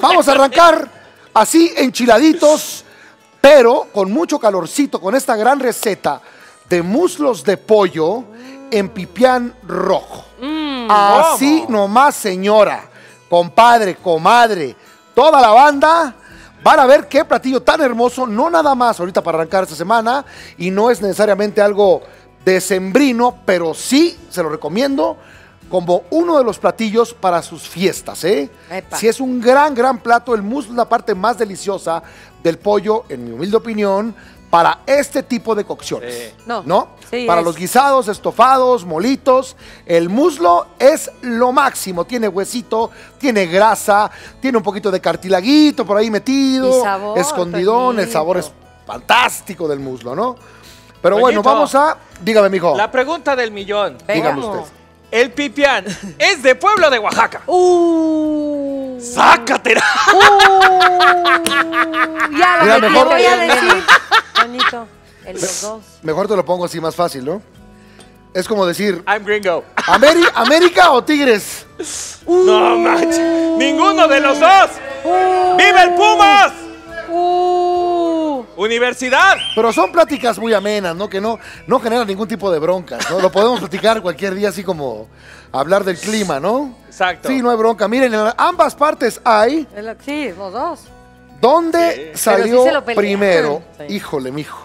Vamos a arrancar así enchiladitos, pero con mucho calorcito, con esta gran receta de muslos de pollo en pipián rojo. así nomás, señora, compadre, comadre, toda la banda. Van a ver qué platillo tan hermoso, no nada más ahorita para arrancar esta semana, y no es necesariamente algo decembrino, pero sí se lo recomiendo como uno de los platillos para sus fiestas, ¿eh? Si es un gran, gran plato, el muslo es la parte más deliciosa del pollo, en mi humilde opinión, para este tipo de cocciones. Sí. No. ¿No? Sí, para es. los guisados, estofados, molitos, el muslo es lo máximo. Tiene huesito, tiene grasa, tiene un poquito de cartilaguito por ahí metido, Y sabor, escondidón, el sabor es fantástico del muslo, ¿no? Pero bueno, vamos a, dígame, mijo, La pregunta del millón. dígame usted. El pipián es de Pueblo de Oaxaca. Uh, ¡Sácatela! uh, ya lo Mira, metí, mejor- voy a decir. Toñito, el los dos. Mejor te lo pongo así más fácil, ¿no? Es como decir, I'm gringo. ¿Ameri- ¿América o Tigres? No manches. Ninguno de los dos. Uh, ¡Viva el Pumas! uh. Universidad. Pero son pláticas muy amenas, ¿no? Que no, no generan ningún tipo de broncas, ¿no? Lo podemos platicar cualquier día así como hablar del clima, ¿no? Exacto. Sí, no hay bronca. Miren, en ambas partes hay Sí, los dos. ¿Dónde Sí. salió sí primero? Sí. Híjole, mijo.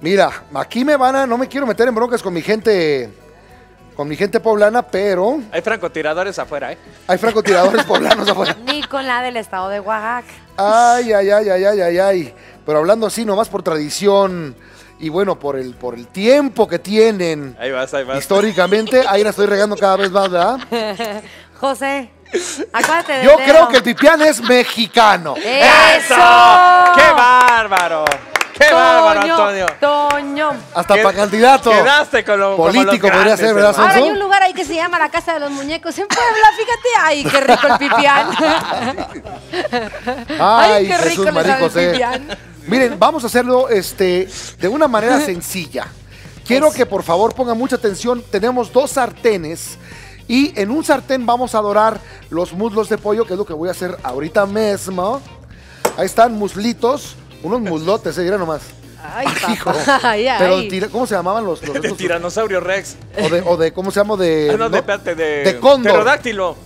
Mira, aquí me van a, no me quiero meter en broncas con mi gente, con mi gente poblana, pero Hay francotiradores afuera, ¿eh? hay francotiradores poblanos afuera. Ni con la del estado de Oaxaca. Ay, ay, ay, ay, ay, ay, ay. Pero hablando así, nomás por tradición y bueno, por el, por el tiempo que tienen Ahí vas, ahí vas. históricamente, ahí la estoy regando cada vez más, ¿verdad? José, acuérdate de Yo creo que el pipián es mexicano. ¡Eso! ¡Qué bárbaro! ¡Qué bárbaro, Toño, Antonio! Toño. Hasta para candidato. Quedaste con lo Político podría ser, ¿verdad. Ahora hay un lugar ahí que se llama la Casa de los Muñecos en Puebla, fíjate. ¡Ay, qué rico el pipián! Ay, qué rico Jesús le el pipián. Miren, vamos a hacerlo este, de una manera sencilla. Quiero que por favor pongan mucha atención. Tenemos dos sartenes y en un sartén vamos a dorar los muslos de pollo, que es lo que voy a hacer ahorita mismo. Ahí están muslitos, unos muslotes, eh, mira nomás. Ay, Hijo. Ay, ay. Pero tira- ¿cómo se llamaban los, los De tiranosaurio Rex. o, de, o de- ¿cómo se llama? De, Ah, no, de, no, espérate, de, de cóndor. pterodáctilo.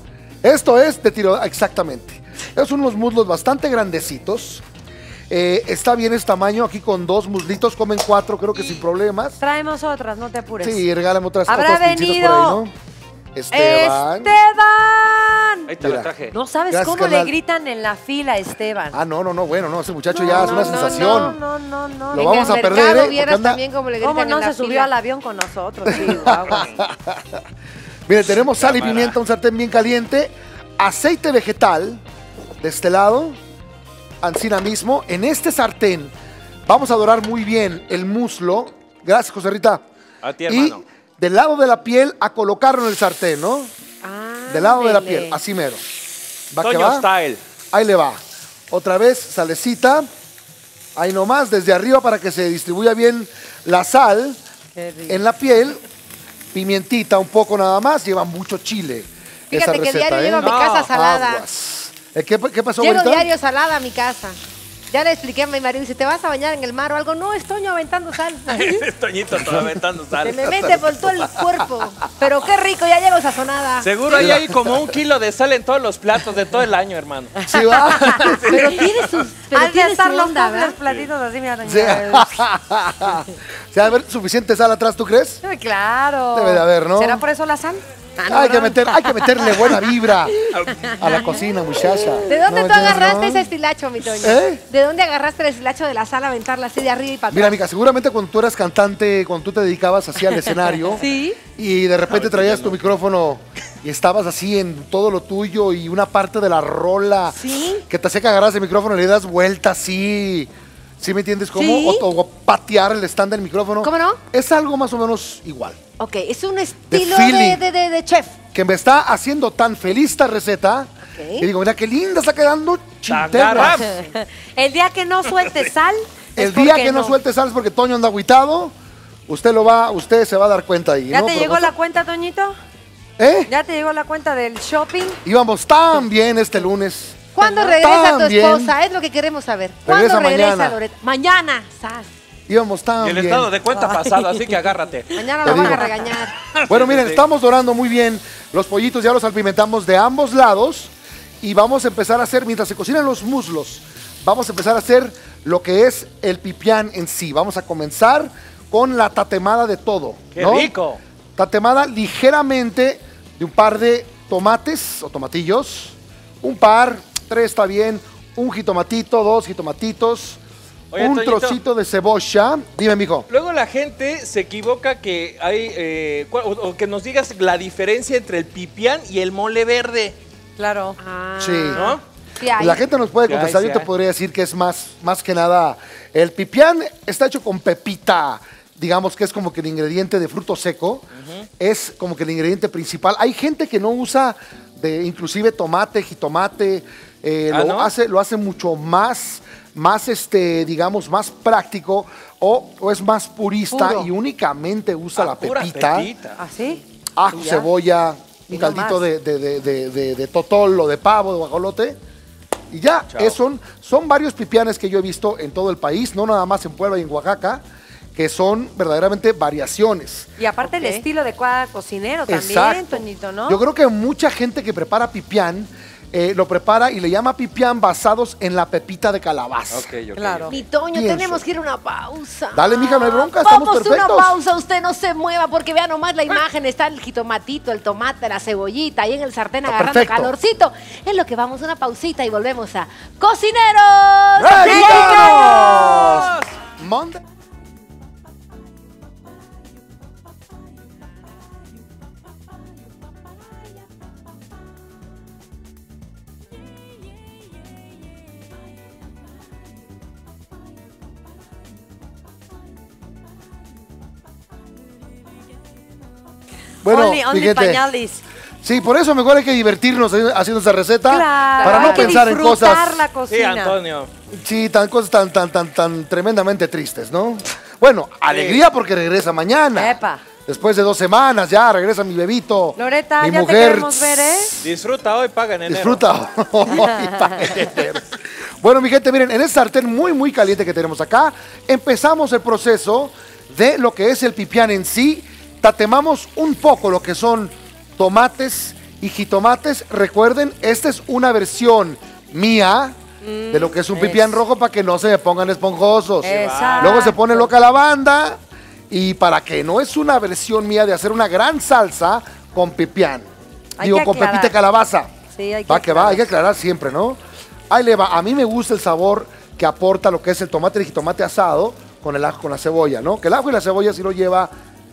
Esto es de tiro, exactamente. Es unos muslos bastante grandecitos. Eh, está bien este tamaño, aquí con dos muslitos, comen cuatro, creo que sin problemas. Traemos otras, no te apures. Sí, regálame otras, Habrá otras pinchitas venido por ahí, ¿no? Esteban. ¡Esteban! Ahí te Mira. lo traje. No sabes Gracias, cómo le gritan en la fila a Esteban. Ah, no, no, no, bueno, no, ese muchacho No, ya es una no, sensación. No, no, no, no. Lo vamos a perder, mercado ¿eh? Vieras anda- también como le gritan ¿Cómo no en se subió fila. al avión con nosotros? Sí, guau. Mire, tenemos sal y pimienta, un sartén bien caliente, aceite vegetal de este lado, ancina mismo. En este sartén vamos a dorar muy bien el muslo. Gracias, José Rita. A ti, Y hermano. del lado de la piel a colocarlo en el sartén, ¿no? Del lado de la piel, así mero. ¿Va que va? Style. Ahí le va. Otra vez, salecita. Ahí nomás, desde arriba para que se distribuya bien la sal en la piel. Pimientita un poco nada más. Lleva mucho chile. Fíjate esa que receta, diario ¿eh? llevo a mi No, casa salada. Aguas. Eh, ¿Qué, qué pasó, Llego güerita? diario salada a mi casa. Ya le expliqué a mi marido, dice, ¿te vas a bañar en el mar o algo? No, es Toño aventando sal. Es Toñito todo aventando Se sal. me mete por todo el cuerpo. Pero qué rico, ya llego sazonada. Seguro ahí hay como un kilo de sal en todos los platos de todo el año, hermano. Sí, va. Pero tiene sus... Pero de tiene estar su los onda, ¿verdad? platitos así, mira, doña. Sí. ¿Se va a haber suficiente sal atrás, tú crees? Sí, Claro. Debe de haber, ¿no? ¿Será por eso la sal? Ah, hay, que meter, hay que meterle buena vibra a la cocina, muchacha. ¿De dónde ¿No tú agarraste no? ese estilacho, mi Toño? ¿Eh? ¿De dónde agarraste el estilacho de la sal a aventarla así de arriba y para Mira, amiga, seguramente cuando tú eras cantante, cuando tú te dedicabas así al escenario Sí. y de repente traías tu micrófono y estabas así en todo lo tuyo y una parte de la rola Sí. que te hacía que agarras el micrófono y le das vuelta así. ¿Sí me entiendes cómo? Sí. O, o patear el stand del micrófono. ¿Cómo no? Es algo más o menos igual. Ok, es un estilo de, de, de- de chef. Que me está haciendo tan feliz esta receta. Y digo, mira qué linda está quedando chinterra. El día que no suelte sal. El día que no, suelte sal es porque Toño anda agüitado. Usted lo va, usted se va a dar cuenta ahí. ¿Ya ¿no? te llegó la cuenta, Toñito? ¿Eh? ¿Ya te llegó la cuenta del shopping? Íbamos tan bien este lunes. ¿Cuándo regresa tu bien. esposa? Es lo que queremos saber. ¿Cuándo Regresa regresa, mañana. Loreta? Mañana, sas. Íbamos tan Y el bien. estado de cuenta pasado, así que agárrate. Mañana Te lo van a regañar. Bueno, miren, Sí. estamos dorando muy bien. Los pollitos ya los salpimentamos de ambos lados. Y vamos a empezar a hacer, mientras se cocinan los muslos, vamos a empezar a hacer lo que es el pipián en sí. Vamos a comenzar con la tatemada de todo. ¡Qué ¿no? rico! Tatemada ligeramente de un par de tomates o tomatillos. Un par, tres está bien. Un jitomatito, dos jitomatitos. Oye, un Toñito. trocito de cebolla. Dime, mijo. Luego la gente se equivoca que hay, eh, o, o que nos digas la diferencia entre el pipián y el mole verde, Claro. Ah, Sí. ¿no? sí hay. La gente nos puede Sí hay, contestar, sí yo te hay. podría decir que es más, más que nada, el pipián está hecho con pepita, digamos que es como que el ingrediente de fruto seco, es como que el ingrediente principal. Hay gente que no usa de inclusive tomate, jitomate, eh, Ah, lo, ¿no? hace, lo hace mucho más, más este, digamos, más práctico o, o es más purista Puro. y únicamente usa Ah, la pepita pepita. ¿Así? ajo, Y ya. cebolla, un caldito de, de, de, de, de- de totol o de pavo, de guajolote. Y ya, es- son, son varios pipianes que yo he visto en todo el país, no nada más en Puebla y en Oaxaca, que son verdaderamente variaciones. Y aparte el estilo de cada cocinero también, Exacto. Toñito, ¿no? Yo creo que mucha gente que prepara pipián eh, lo prepara y le llama pipián basados en la pepita de calabaza. Ok, ok, Claro. ok. Mi Toño, Pienso. tenemos que ir a una pausa. Dale, mija, no hay bronca, estamos Vamos a perfectos. una pausa, usted no se mueva porque vea nomás la imagen, está el jitomatito, el tomate, la cebollita, ahí en el sartén Está agarrando perfecto. calorcito. Es lo que vamos a una pausita y volvemos a ¡Cocineros! ¡Mexicanos! Monday. Bueno, only, only mi gente, pañales. Sí, por eso mejor hay que divertirnos haciendo esta receta. Claro. para no hay que pensar en cosas. la Sí, cocina. Antonio. Sí, tan cosas tan, tan, tan, tan tremendamente tristes, ¿no? Bueno, alegría porque regresa mañana. Epa. Después de dos semanas ya regresa mi bebito. Loreta, mi ya te mujer. queremos ver, ¿eh? Disfruta hoy, paga en enero. Disfruta. Ay, pa' enero. bueno, mi gente, miren, en este sartén muy, muy caliente que tenemos acá, empezamos el proceso de lo que es el pipián en sí. Tatemamos un poco lo que son tomates y jitomates. Recuerden, esta es una versión mía de lo que es un pipián es. rojo para que no se me pongan esponjosos. Exacto. Luego se pone loca la banda y para que no es una versión mía de hacer una gran salsa con pipián. Hay Digo, con aclarar. pepita de calabaza. Sí, hay que Va que va, hay que aclarar. aclarar siempre, ¿no? Ahí le va. A mí me gusta el sabor que aporta lo que es el tomate y jitomate asado con el ajo, con la cebolla, ¿no? Que el ajo y la cebolla sí lo lleva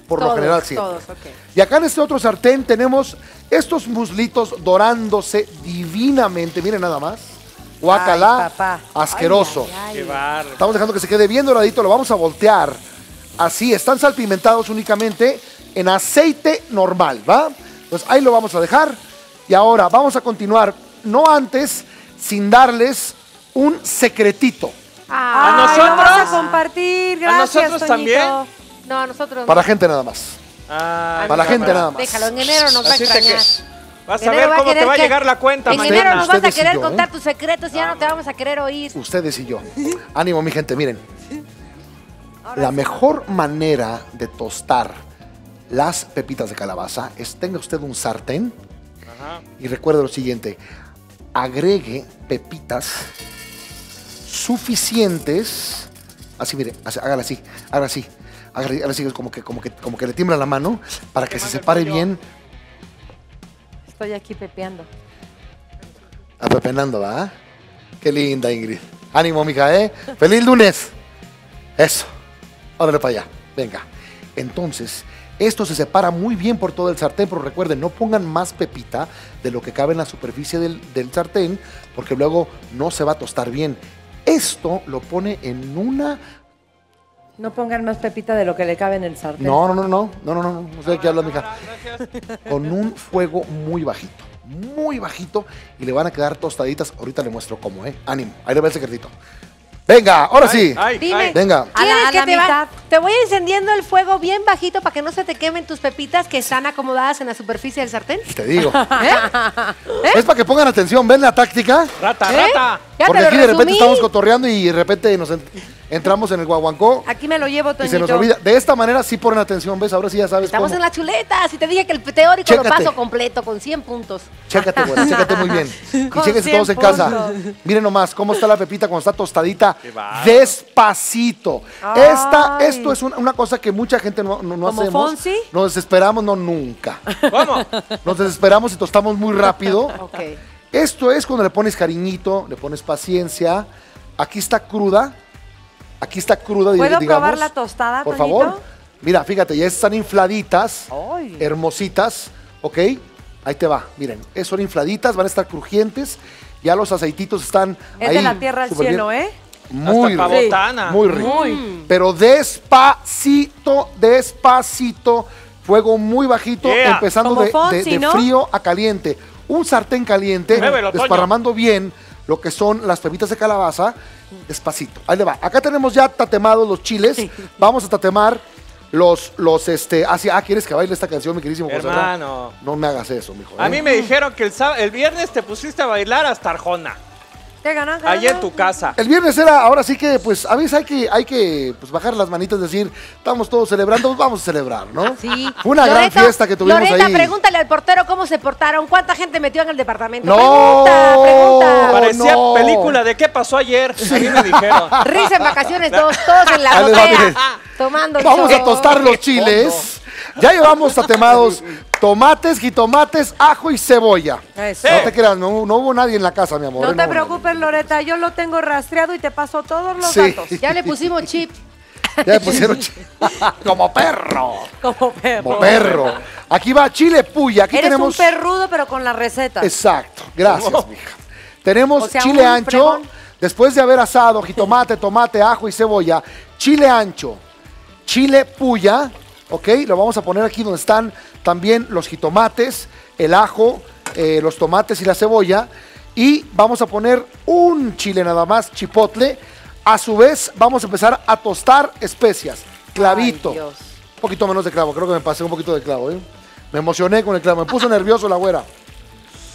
por lo general siempre. todos, ok. Y acá en este otro sartén tenemos estos muslitos dorándose divinamente. Miren nada más. Guacalá, asqueroso. Ay, ay. Estamos dejando que se quede bien doradito, lo vamos a voltear. Así, están salpimentados únicamente en aceite normal, ¿va? Pues ahí lo vamos a dejar. Y ahora vamos a continuar, no antes, sin darles un secretito. Ah, Ay, nosotros? lo vas a compartir, ¿A gracias, nosotros Toñito. también? No, a nosotros Para no. la gente nada más. Ay, Para la gente nada más. Déjalo, en enero nos va a extrañar. Vas a ver va cómo te va a llegar la cuenta En enero nos vas a querer yo, contar ¿eh? tus secretos y ya no te vamos a querer oír. Ustedes y yo. Ánimo, mi gente, miren. La mejor manera de tostar las pepitas de calabaza es tenga usted un sartén Ajá. y recuerde lo siguiente, agregue pepitas suficientes, así mire, hágala así, hágala así, hágala así, como que, como que, como que le tiembla la mano para que se separe bien, Estoy aquí pepeando. apepenando, ¿va? Qué linda, Ingrid. Ánimo, mija, ¿eh? ¡Feliz lunes! Eso. Órale para allá. Venga. Entonces, esto se separa muy bien por todo el sartén, pero recuerden, no pongan más pepita de lo que cabe en la superficie del, del sartén, porque luego no se va a tostar bien. Esto lo pone en una... No pongan más pepita de lo que le cabe en el sartén. No, no, no, no, no, no, no, no sé de qué hablas, mija. Con un fuego muy bajito, muy bajito, y le van a quedar tostaditas. Ahorita le muestro cómo, ¿eh? Ánimo, ahí le va el secretito. Venga, ahora sí. Ay, Dime. ay. Venga. A la, ¿Quieres a que la te va- mitad. Te voy encendiendo el fuego bien bajito para que no se te quemen tus pepitas que están acomodadas en la superficie del sartén. Te digo. ¿Eh? Es para que pongan atención, ¿ven la táctica? Rata, ¿Eh? rata. Ya Porque aquí de repente estamos cotorreando y de repente nos en- entramos en el guaguancó Aquí me lo llevo, y Toñito. se nos olvida. De esta manera sí ponen atención, ¿ves? Ahora sí ya sabes Estamos cómo. en las chuletas y te dije que el teórico Chécate. lo paso completo con 100 puntos. Chécate, güey, chécate muy bien. Y Con chéquense 100 todos en casa. puntos. Miren nomás cómo está la pepita cuando está tostadita. Despacito. Esta, Ay. Esto es una, una cosa que mucha gente no, no, no ¿Como hacemos. Fonsi? Nos desesperamos, no nunca. ¿Cómo? Nos desesperamos y tostamos muy rápido. Ok. Esto es cuando le pones cariñito, le pones paciencia. Aquí está cruda. Aquí está cruda, ¿Puedo digamos. probar la tostada, Por Toñito? favor. Mira, fíjate, ya están infladitas, Ay. hermositas, ¿ok? Ahí te va, miren, eh, son infladitas, van a estar crujientes. Ya los aceititos están Es ahí. de la tierra al cielo, bien. ¿eh? Muy Hasta rico. Muy rico. Muy. Pero despacito, despacito, fuego muy bajito, Yeah. empezando de, de- Fonsi, de ¿no? frío a caliente. Un sartén caliente, desparramando bien lo que son las pepitas de calabaza, despacito. Ahí le va. Acá tenemos ya tatemados los chiles. Vamos a tatemar los, los, este, hacia, ah, ¿quieres que baile esta canción, mi queridísimo José? Hermano. No me hagas eso, mijo. A ¿eh? mí me dijeron que el, el viernes te pusiste a bailar hasta Arjona. ¿Qué ganan? Allá en tu casa. El viernes era, ahora sí que, pues, a veces hay que, hay que pues, bajar las manitas y decir, estamos todos celebrando, vamos a celebrar, ¿no? Sí. Fue una gran fiesta que tuvimos Loreta, ahí. pregúntale al portero cómo se portaron, cuánta gente metió en el departamento. No. Pregunta, pregunta. Parecía no. película de qué pasó ayer. A mí me dijeron. Risa en vacaciones, todos, todos en la Ahí les va, azotea, tomando Vamos a tostar los chiles. Ya llevamos tatemados tomates, jitomates, ajo y cebolla. Eso. No te creas, no, no hubo nadie en la casa, mi amor. No ¿eh? te preocupes, Loreta, yo lo tengo rastreado y te paso todos los Sí. datos. Ya le pusimos chip. Ya le pusieron chi- como perro. Como perro. Como perro. Aquí va chile puya. Aquí Eres tenemos. un perrudo, pero con las recetas. Exacto. Gracias, mija. Tenemos O sea, chile ancho. fregón. Después de haber asado jitomate, tomate, ajo y cebolla, chile ancho, chile puya, ¿ok? Lo vamos a poner aquí donde están también los jitomates, el ajo, eh, los tomates y la cebolla. Y vamos a poner un chile nada más, chipotle. A su vez, vamos a empezar a tostar especias, clavito. Ay. Un poquito menos de clavo, creo que me pasé un poquito de clavo, ¿eh? Me emocioné con el clavo, me puso nervioso la güera.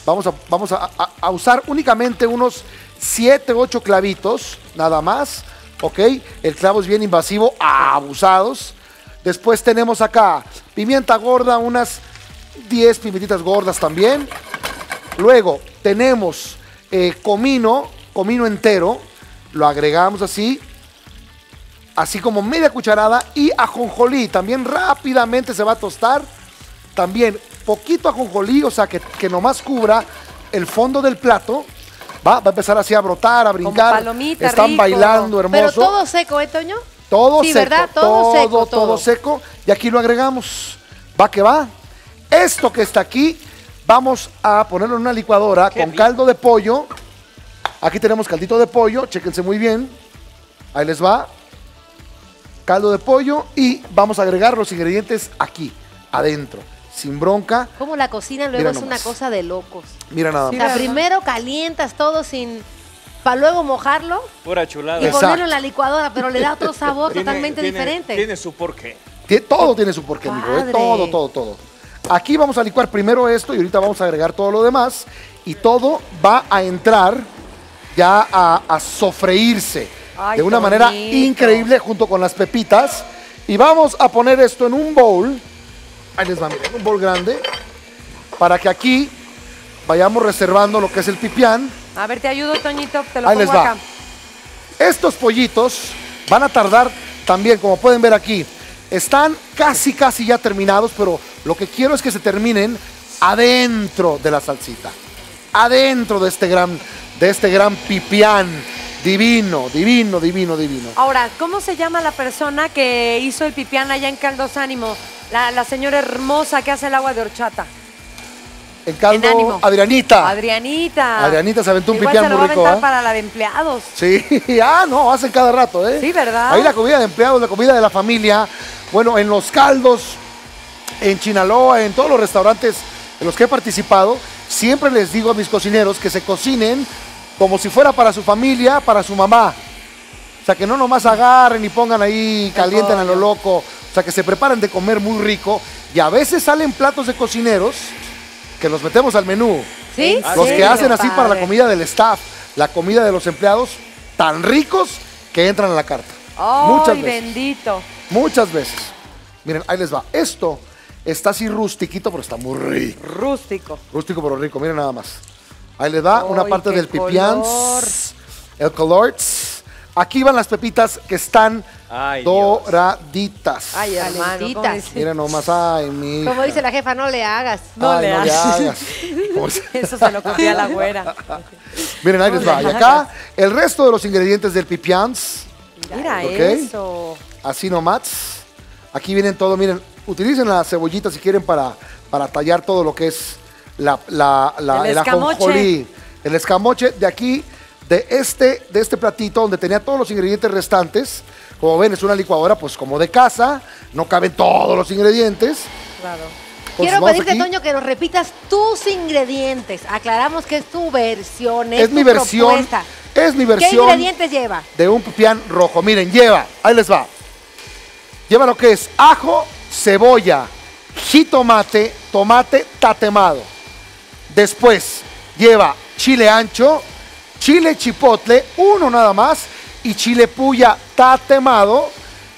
Vamos a, vamos a, a- a usar únicamente unos 7, 8 clavitos, nada más, ¿ok? El clavo es bien invasivo, abusados. Después tenemos acá pimienta gorda, unas 10 pimentitas gordas también. Luego tenemos eh, comino, comino entero, lo agregamos así, así como media cucharada y ajonjolí, también rápidamente se va a tostar, también poquito ajonjolí, o sea que, que nomás cubra el fondo del plato, va, va a empezar así a brotar, a brincar, palomita, están rico. bailando Pero hermoso, todo seco, ¿eh, Toño? Todo sí, seco, ¿verdad? Todo seco, todo, todo. seco, y aquí lo agregamos, va que va, esto que está aquí, vamos a ponerlo en una licuadora Qué con rico. caldo de pollo, aquí tenemos caldito de pollo, chéquense muy bien, ahí les va, caldo de pollo y vamos a agregar los ingredientes aquí, adentro, sin bronca. Cómo la cocina luego Mira es nomás. una cosa de locos. Mira nada O más. sea, ¿verdad? primero calientas todo sin... Para luego mojarlo Pura chulada. y Exacto. ponerlo en la licuadora, pero le da otro sabor Tiene- totalmente tiene- diferente. Tiene su porqué. Tie- Todo tiene su porqué, amigo. ¿eh? Padre. Todo, todo, todo. Aquí vamos a licuar primero esto y ahorita vamos a agregar todo lo demás. Y todo va a entrar ya a, a sofreírse Ay, de una manera increíble junto con las pepitas. Y vamos a poner esto en un bowl. Ahí les va, miren, un bowl grande. Para que aquí vayamos reservando lo que es el pipián. A ver, te ayudo, Toñito, te lo Ahí pongo les va. acá. Estos pollitos van a tardar también, como pueden ver aquí, están casi, casi ya terminados, pero lo que quiero es que se terminen adentro de la salsita, adentro de este gran, de este gran pipián divino, divino, divino, divino. Ahora, ¿cómo se llama la persona que hizo el pipián allá en Caldos Ánimo? La, la señora hermosa que hace el agua de horchata. En caldo. Adrianita. Adrianita. Adrianita se aventó un pipián muy rico, ¿ah? para la de empleados. Sí, ah, no, hacen cada rato, ¿eh? Sí, ¿verdad? Ahí la comida de empleados, la comida de la familia. Bueno, en los caldos, en Chinaloa, en todos los restaurantes en los que he participado, siempre les digo a mis cocineros que se cocinen como si fuera para su familia, para su mamá. O sea, que no nomás agarren y pongan ahí, calienten a lo loco. O sea, que se preparen de comer muy rico. Y a veces salen platos de cocineros que los metemos al menú. ¿Sí? Los que hacen así para la comida del staff, la comida de los empleados, tan ricos que entran a la carta. ¡Ay, Muchas veces. bendito! Muchas veces. Miren, ahí les va. Esto está así rustiquito, pero está muy rico. Rústico. Rústico, pero rico. Miren nada más. Ahí les da una ¡Ay, parte del pipián. El color. Aquí van las pepitas que están Ay, doraditas. Ay. Miren nomás, ay, mi. Como dice la jefa, no le hagas. No Ay, le no hagas. Eso se lo copié a la güera. Miren, ahí les va. Y acá, el resto de los ingredientes del pipián. Mira Ok. eso. Así nomás. Aquí vienen todo, miren, utilicen la cebollita si quieren para, para tallar todo lo que es la, la- la- El ajonjolí. El escamoche de aquí, de este, de este platito donde tenía todos los ingredientes restantes. Como ven, es una licuadora pues como de casa, no caben todos los ingredientes. Claro. Entonces, Quiero pedirte, aquí. Toño, que nos repitas tus ingredientes. Aclaramos que es tu versión, es, Es mi versión, propuesta. es mi ¿Qué versión ingredientes lleva? de un pipián rojo. Miren, lleva, ahí les va. Lleva lo que es ajo, cebolla, jitomate, tomate tatemado. Después lleva chile ancho, chile chipotle, uno nada más, y chile puya tatemado.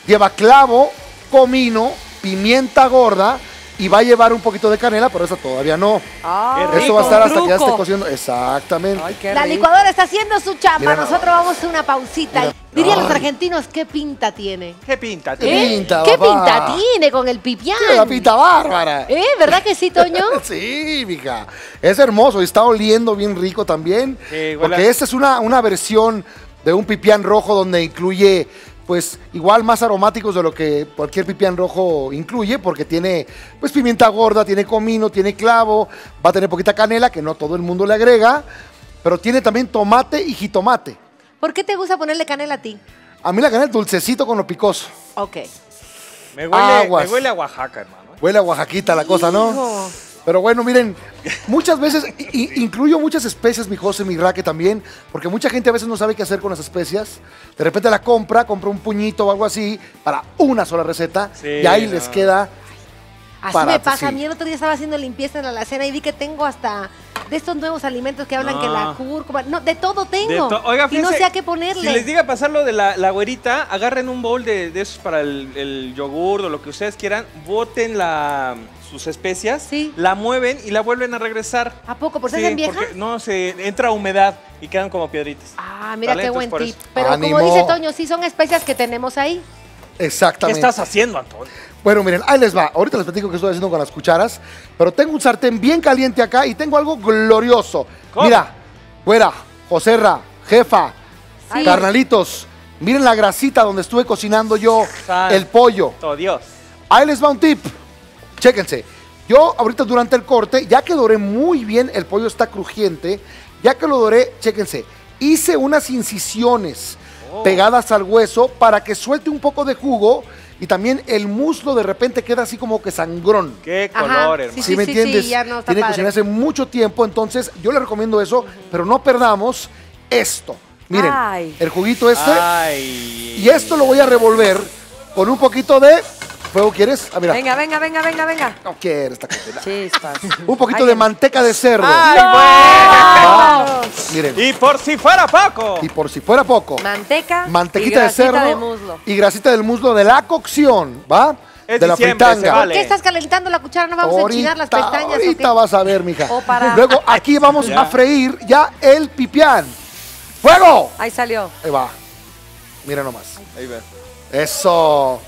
Lleva clavo, comino, pimienta gorda y va a llevar un poquito de canela, pero esa todavía no. Qué Eso va a estar hasta que ya esté cociendo. Exactamente. Ay, qué La licuadora está haciendo su chamba. Mira nada Nosotros vamos a una pausita. Mira. Dirían los argentinos, ¿qué pinta tiene? ¿Qué pinta? ¿Qué tiene? pinta, ¿Qué pinta tiene con el pipián? Tiene la pinta bárbara. ¿Eh? ¿Verdad que sí, Toño? Sí, mija. Es hermoso y está oliendo bien rico también. Sí, porque esta es una, una versión de un pipián rojo donde incluye, pues, igual más aromáticos de lo que cualquier pipián rojo incluye, porque tiene, pues, pimienta gorda, tiene comino, tiene clavo, va a tener poquita canela, que no todo el mundo le agrega, pero tiene también tomate y jitomate. ¿Por qué te gusta ponerle canela a ti? A mí la canela es dulcecito con lo picoso. Ok. Me huele, me huele a Oaxaca, hermano. Huele a Oaxaquita la cosa, ¿no? Pero bueno, miren, muchas veces, incluyo muchas especias, mi José, mi Raque también, porque mucha gente a veces no sabe qué hacer con las especias. De repente la compra, compra un puñito o algo así para una sola receta Sí, y ahí no. les queda. Así me pasa. sí. A mí el otro día estaba haciendo limpieza en la alacena y vi que tengo hasta de estos nuevos alimentos que hablan que la Ah. cúrcuma. No, de todo De tengo. to- Oiga, y no fíjense, sé a qué ponerle. Si les diga pasar lo de la, la güerita, agarren un bowl de, de esos para el, el yogur o lo que ustedes quieran, boten la, sus especias, Sí. la mueven y la vuelven a regresar. ¿A poco? ¿Por qué Sí, hacen viejas? porque no, se entra humedad y quedan como piedritas. Ah, mira ¿Vale? qué Entonces, buen tip. Pero Ánimo. como dice Toño, sí son especias que tenemos ahí. ¿Qué Exactamente. estás haciendo, Antonio? Bueno, miren, ahí les va. Ahorita les platico qué estoy haciendo con las cucharas, pero tengo un sartén bien caliente acá y tengo algo glorioso. ¿Cómo? Mira, güera, Joserra, jefa, Sí. carnalitos, miren la grasita donde estuve cocinando yo el pollo. Oh, Dios. Ahí les va un tip. Chéquense. Yo ahorita durante el corte, ya que doré muy bien, el pollo está crujiente, ya que lo doré, chéquense, hice unas incisiones. Pegadas al hueso para que suelte un poco de jugo y también el muslo de repente queda así como que sangrón. Qué Ajá, color, sí, hermano. ¿Sí, me sí, entiendes? ya no está Tiene que cocinarse mucho tiempo, entonces yo le recomiendo eso, pero no perdamos esto. Miren, Ay. el juguito este Ay. y esto lo voy a revolver con un poquito de fuego, ¿quieres? Ah, mira. Venga, venga, venga, venga, venga. No quiero esta cantidad. Chispas. Un poquito Ay, de manteca de cerdo. ¡Ay, Ah, Miren! Y por si fuera poco. y por si fuera poco, Manteca. mantequita y de cerdo de muslo. y grasita del muslo de la cocción, ¿va? Es de la fritanga. vale. ¿Qué estás calentando la cuchara? ¿No vamos a enchinar las pestañas? ahorita vas a ver, mija. O para- Luego aquí vamos Ya. a freír ya el pipián. ¡Fuego! Ahí salió. Ahí va. Mira nomás. Ahí va. Eso.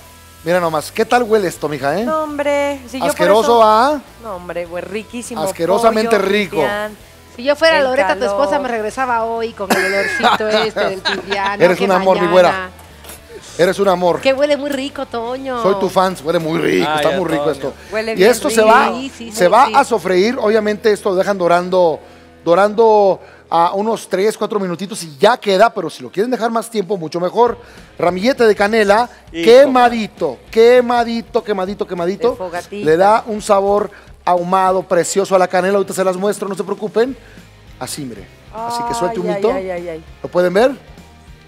Mira nomás. ¿Qué tal huele esto, mija, eh? No, hombre. Si yo por Asqueroso, eso- ¿ah? No, hombre, güey, riquísimo. Asquerosamente pollo, rico. pipián. Si yo fuera El Loreta, tu esposa me regresaba hoy con el olorcito este del pipián. Eres un amor, mi güera. Eres un amor. Que huele muy rico, Toño. Soy tu fan, huele muy rico, Ay, está muy rico Antonio. esto. Huele y bien esto se rico. va, Sí, sí, se sí, va sí. a sofreír, obviamente esto lo dejan dorando, dorando a unos 3, 4 minutitos y ya queda, pero si lo quieren dejar más tiempo, mucho mejor. Ramillete de canela, Hijo. quemadito, quemadito, quemadito, quemadito. Le da un sabor ahumado, precioso a la canela, ahorita se las muestro, no se preocupen. Así, mire. Así que suelte un mito. Ay, ay, ay, ay. ¿Lo pueden ver?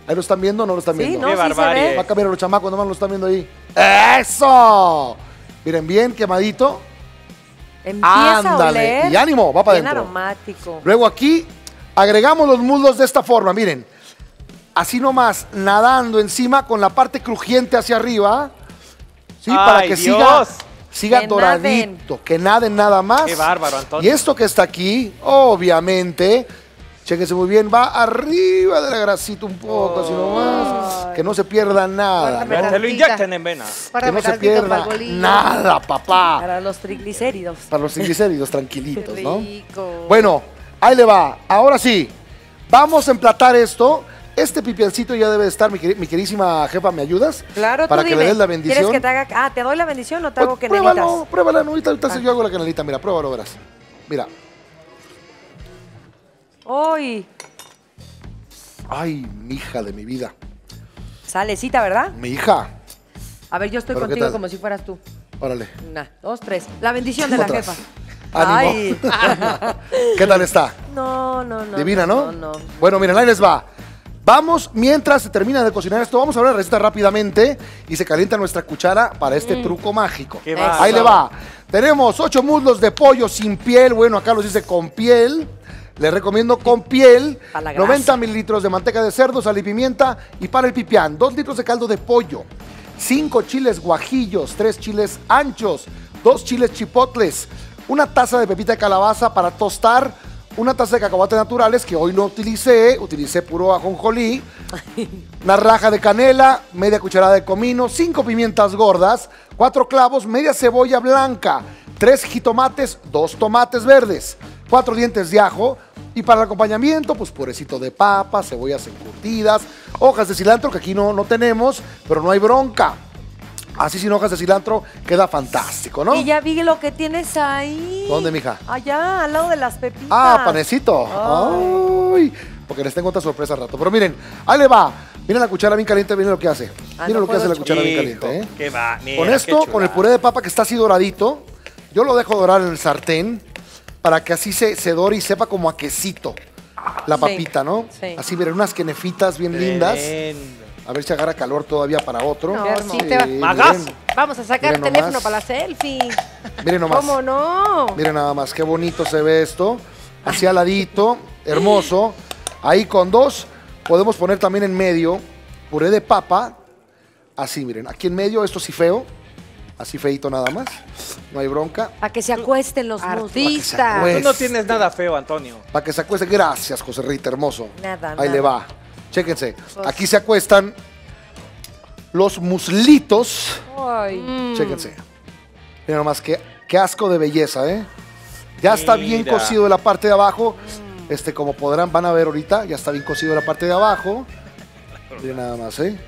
¿Ahí lo están viendo o no lo están Sí, viendo? no, Qué sí barbarie. ve. Va a cambiar los chamacos, nomás lo están viendo ahí. ¡Eso! Miren, bien quemadito. Empieza a Ándale, oler. y ánimo, va para bien adentro. aromático. Luego aquí agregamos los muslos de esta forma, miren. Así nomás, nadando encima con la parte crujiente hacia arriba. Sí, para ¡Ay, que Dios! siga, siga Que doradito, que naden nada más. Qué bárbaro, Antonio. Y esto que está aquí, obviamente, chéquense muy bien, va arriba de la grasita un poco, así nomás. Que no se pierda nada. ¿no? Te lo inyectan en vena. Que Guárdame no se pierda nada, papá. Para los triglicéridos. Para los triglicéridos, tranquilitos, Qué ¿no? rico. Bueno, ahí le va. Ahora sí, vamos a emplatar esto. Este pipiancito ya debe de estar, mi, queri- mi queridísima jefa, ¿me ayudas? Claro, Para tú que dime. le des la bendición. ¿Quieres que te haga...? Ah, ¿te doy la bendición o te hago Pues, que pruébalo, pruébala, ahorita, ahorita Ah. yo hago la canalita, mira, pruébalo, verás. Mira, Uy, ay, mi hija de mi vida, salecita, ¿verdad? mi hija, A ver, yo estoy ¿Pero qué contigo como si fueras tú. órale. Una, dos, tres. La bendición de la jefa. Ánimo. Ay. ¿Qué tal está? No, no, no. Divina, ¿no? No, no. Bueno, miren, ahí les va. Vamos, mientras se termina de cocinar esto, vamos a ver la receta rápidamente y se calienta nuestra cuchara para este Mm. truco mágico. Qué. Ahí le va. Tenemos ocho muslos de pollo sin piel. Bueno, acá los dice con piel. Les recomiendo con piel. Pa' la grasa. 90 mililitros de manteca de cerdo, sal y pimienta. Y para el pipián, 2 litros de caldo de pollo. 5 chiles guajillos, 3 chiles anchos, 2 chiles chipotles, una taza de pepita de calabaza para tostar, una taza de cacahuates naturales que hoy no utilicé, utilicé puro ajonjolí, una raja de canela, media cucharada de comino, cinco pimientas gordas, cuatro clavos, media cebolla blanca, tres jitomates, dos tomates verdes, cuatro dientes de ajo y para el acompañamiento, pues purecito de papa, cebollas encurtidas, hojas de cilantro que aquí no, no tenemos, pero no hay bronca. Así sin hojas de cilantro queda fantástico, ¿no? Y ya vi lo que tienes ahí. ¿Dónde, mija? Allá, al lado de las pepitas. Ah, panecito. Ay, porque les tengo otra sorpresa al rato. Pero miren, ahí le va. Miren la cuchara bien caliente, miren lo que hace. Ah, miren no lo que hace la cuchara bien caliente, ¿eh? qué va, mira, con qué esto, con el puré de papa que está así doradito, yo lo dejo dorar en el sartén para que así se, se dore y sepa como a quesito la Sí, papita, ¿no? sí. Así, miren, unas quenefitas bien lindas. A ver si agarra calor todavía para otro. No, Qué sí hermoso. te va- Magazo. miren, Vamos a sacar Miren teléfono nomás. para la selfie. miren nomás. ¿Cómo no? Miren nada más, qué bonito se ve esto. Así aladito, hermoso. Ahí con dos, podemos poner también en medio puré de papa. Así, miren, aquí en medio, esto sí feo. Así feito nada más. No hay bronca. Para que se acuesten los muslos. Artista. Pues- Tú no tienes nada feo, Antonio. Para que se acueste. Gracias, José Rita, hermoso. Nada, Ahí nada. le va. Chéquense. Aquí se acuestan los muslitos. Ay. Chéquense. Miren nomás, qué, qué asco de belleza, ¿eh? Ya está bien Mira. cocido la parte de abajo. Este, como podrán, van a ver ahorita, ya está bien cocido la parte de abajo. Miren nada más, ¿eh?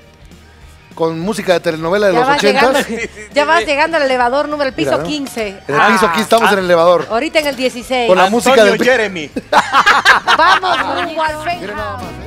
Con música de telenovela de Ya los vas, llegando, ochentas. ya vas llegando al elevador número, el piso Mira, ¿no? 15. En el piso, aquí estamos en el elevador. Ahorita en el 16. Con la música Antonio del... Jeremy. Vamos rumbo al Miren nada penthouse. más.